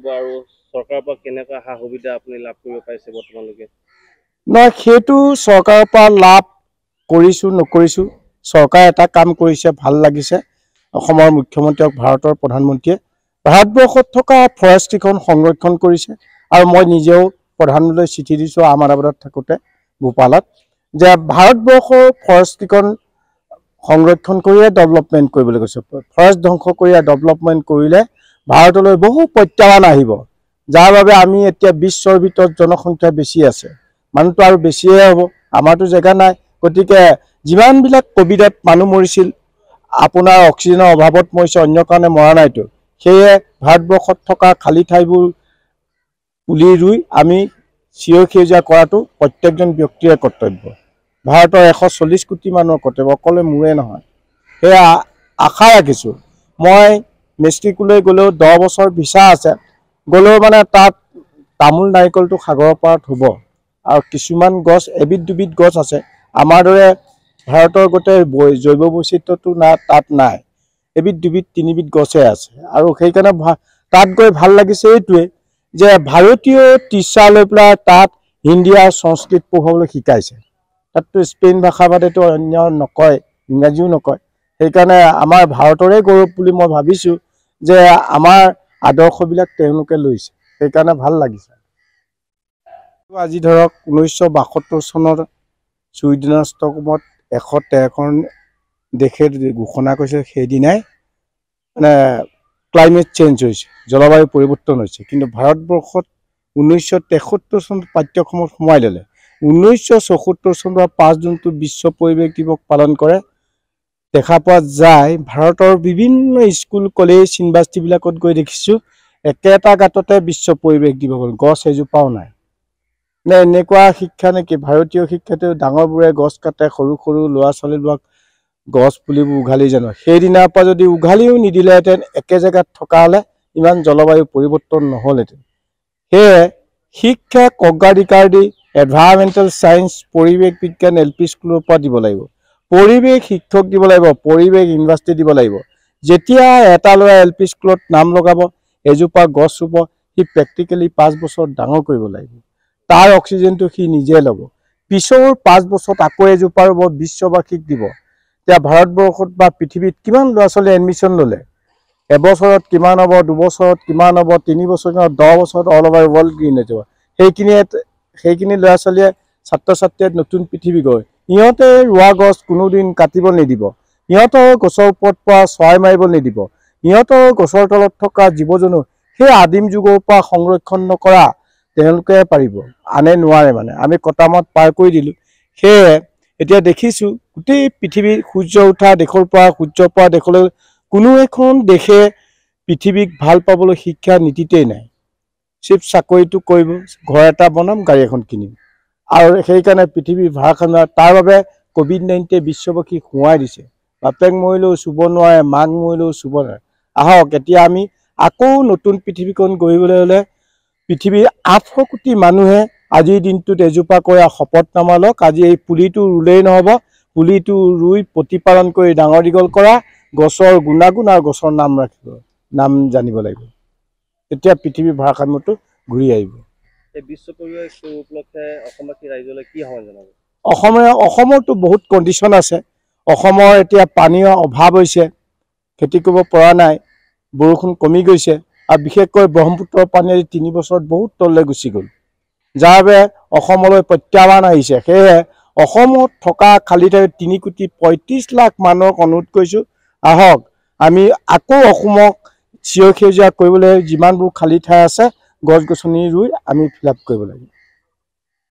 আৰু চৰকাৰৰ পৰা কেনেকুৱা সা সুবিধা আপুনি লাভ কৰিব পাৰিছে বৰ্তমানলৈকে? নহয় সেইটো চৰকাৰৰ পৰা লাভ কৰিছোঁ নকৰিছোঁ। চৰকাৰে এটা কাম কৰিছে ভাল লাগিছে। অসমৰ মুখ্যমন্ত্ৰী হওক ভাৰতৰ প্ৰধানমন্ত্ৰীয়ে ভাৰতবৰ্ষত থকা ফৰেষ্টকেইখন সংৰক্ষণ কৰিছে। আৰু মই নিজেও প্ৰধানমন্ত্ৰীলৈ চিঠি দিছোঁ আহমেদাবাদত থাকোঁতে ভূপালত যে ভাৰতবৰ্ষৰ ফৰেষ্টকেইখন সংৰক্ষণ কৰিয়ে ডেভেলপমেণ্ট কৰিবলৈ কৈছে। ফৰেষ্ট ধ্বংস কৰি ডেভেলপমেণ্ট কৰিলে ভাৰতলৈ বহু প্ৰত্যাহ্বান আহিব যাৰ বাবে আমি এতিয়া বিশ্বৰ ভিতৰত জনসংখ্যা বেছি আছে। মানুহটো আৰু বেছিয়ে হ'ব আমাৰতো জেগা নাই। গতিকে যিমানবিলাক ক'ভিডত মানুহ মৰিছিল আপোনাৰ অক্সিজেনৰ অভাৱত মৰিছে অন্য কাৰণে মৰা নাইতো। সেয়ে ভাৰতবৰ্ষত থকা খালী ঠাইবোৰ পুলি ৰুই আমি চিঞৰ সেউজীয়া কৰাটো প্ৰত্যেকজন ব্যক্তিৰে কৰ্তব্য। ভাৰতৰ এশ চল্লিছ কোটি মানুহৰ কৰ্তব্য অকলে মোৰে নহয়। সেয়া আশা ৰাখিছোঁ। মই মেক্সিকোলৈ গ'লেও দহ বছৰ ভিছা আছে। গ'লেও মানে তাত তামোল নাৰিকলটো সাগৰৰ পাৰত হ'ব। আৰু কিছুমান গছ এবিধ দুবিধ গছ আছে। আমাৰ দৰে ভাৰতৰ গোটেই জৈৱ বৈচিত্ৰ্যটো না তাত নাই। এবিধ দুবিধ তিনিবিধ গছে আছে। আৰু সেইকাৰণে তাত গৈ ভাল লাগিছে এইটোৱে যে ভাৰতীয় টিচাৰ লৈ পেলাই তাত হিন্দী আৰু সংস্কৃত পঢ়াবলৈ শিকাইছে। তাততো স্পেইন ভাষা বাদেতো অন্য নকয় ইংৰাজীও নকয়। সেইকাৰণে আমাৰ ভাৰতৰে গৌৰৱ বুলি মই ভাবিছোঁ যে আমাৰ আদৰ্শবিলাক তেওঁলোকে লৈছে। সেইকাৰণে ভাল লাগিছে। আজি ধৰক ঊনৈছশ বাসত্তৰ চনৰ ছুইডেনৰ ষ্টকমত এশ তেৰখন দেশে ঘোষণা কৰিছে সেইদিনাই মানে ক্লাইমেট চেঞ্জ হৈছে জলবায়ু পৰিৱৰ্তন হৈছে। কিন্তু ভাৰতবৰ্ষত ঊনৈছশ তেসত্তৰ চনত পাঠ্যক্ৰমত সোমাই ল'লে। ঊনৈছশ চৌসত্তৰ চনৰ পাঁচ জুনটো বিশ্ব পৰিৱেশ দিৱস পালন কৰে। দেখা পোৱা যায়। ভাৰতৰ বিভিন্ন স্কুল কলেজ ইউনিভাৰ্চিটিবিলাকত গৈ দেখিছোঁ একেটা গাঁততে বিশ্ব পৰিৱেশ দিৱস হ'ল। গছ এজোপাও নাই। নে এনেকুৱা শিক্ষা নেকি? ভাৰতীয় শিক্ষাটো ডাঙৰবোৰে গছ কাটে সৰু সৰু ল'ৰা ছোৱালীবোৰক গছ পুলিবোৰ উঘালি জানো। সেইদিনাৰ পৰা যদি উঘালিও নিদিলেহেঁতেন একে জেগাত থকা হ'লে ইমান জলবায়ু পৰিৱৰ্তন নহ'লহেঁতেন। সেয়ে শিক্ষাক অগ্ৰাধিকাৰ দি এনভাইৰমেণ্টেল ছায়েন্স পৰিৱেশ বিজ্ঞান এল পি স্কুলৰ পৰা দিব লাগিব। পৰিৱেশ শিক্ষক দিব লাগিব পৰিৱেশ ইউনিভাৰ্চিটি দিব লাগিব। যেতিয়া এটা ল'ৰা এল পি স্কুলত নাম লগাব এজোপা গছ ৰুব সি প্ৰেক্টিকেলি পাঁচ বছৰত ডাঙৰ কৰিব লাগিব। তাৰ অক্সিজেনটো সি নিজে ল'ব। পিছৰ পাঁচ বছৰত আকৌ এজোপা ৰুব বিশ্ববাসীক দিব। এতিয়া ভাৰতবৰ্ষত বা পৃথিৱীত কিমান ল'ৰা ছোৱালীয়ে এডমিশ্যন ল'লে? এবছৰত কিমান হ'ব দুবছৰত কিমান হ'ব তিনি বছৰ দহ বছৰত অল অভাৰ ৱৰ্ল্ড গ্ৰীণ হৈ যাব। সেইখিনিয়ে সেইখিনি ল'ৰা ছোৱালীয়ে ছাত্ৰ ছাত্ৰীয়ে নতুন পৃথিৱী গৈ সিহঁতে ৰোৱা গছ কোনোদিন কাটিব নিদিব। সিহঁতৰ গছৰ ওপৰত পৰা চৰাই মাৰিব নিদিব। সিহঁতৰ গছৰ তলত থকা জীৱ জন্তু সেই আদিম যুগৰ পৰা সংৰক্ষণ নকৰা তেওঁলোকে পাৰিব। আনে নোৱাৰে মানে। আমি কটামত পাৰ কৰি দিলোঁ। সেয়ে এতিয়া দেখিছোঁ গোটেই পৃথিৱীৰ সূৰ্য উঠা দেশৰ পৰা সূৰ্য পৰা দেশলৈ কোনো এখন দেশে পৃথিৱীক ভাল পাবলৈ শিক্ষা নীতিতেই নাই। চিপ চাকৰিটো কৰিব ঘৰ এটা বনাম গাড়ী এখন কিনিম। আৰু সেইকাৰণে পৃথিৱীৰ ভাৰসাম্য তাৰ বাবে ক'ভিড নাইণ্টিনে বিশ্ববাসীক সোঁৱাই দিছে। বাপেক মৰিলেও চুব নোৱাৰে মাক মৰিলেও চুব নোৱাৰে। আহক এতিয়া আমি আকৌ নতুন পৃথিৱীখন গঢ়িবলৈ হ'লে পৃথিৱীৰ আঠশ কোটি মানুহে আজিৰ দিনটোত এজোপাকৈ শপতনামা লওক। আজি এই পুলিটো ৰুলেই নহ'ব। পুলিটো ৰুই প্ৰতিপালন কৰি ডাঙৰ দীঘল কৰা গছৰ গুণাগুণ আৰু গছৰ নাম ৰাখিব নাম জানিব লাগিব। তেতিয়া পৃথিৱীৰ ভাৰসাম্যটো ঘূৰি আহিব। এই বিশ্ব পৰিৱেশ উপলক্ষে অসমবাসী ৰাইজলৈ কি জনাব? অসমে অসমৰতো বহুত কণ্ডিশ্যন আছে। অসমৰ এতিয়া পানীৰ অভাৱ হৈছে খেতি কৰিব পৰা নাই বৰষুণ কমি গৈছে আৰু বিশেষকৈ ব্ৰহ্মপুত্ৰৰ পানী আজি তিনি বছৰত বহুত তললৈ গুচি গ'ল। যাৰ বাবে অসমলৈ প্ৰত্যাহ্বান আহিছে। সেয়েহে অসমত থকা খালী ঠাই তিনি কোটি পঁয়ত্ৰিছ লাখ মানুহক অনুৰোধ কৰিছোঁ আহক আমি আকৌ অসমক চিৰ সেউজীয়া কৰিবলৈ যিমানবোৰ খালী ঠাই আছে গছ গছনি ৰুই আমি ফিল আপ কৰিব লাগিব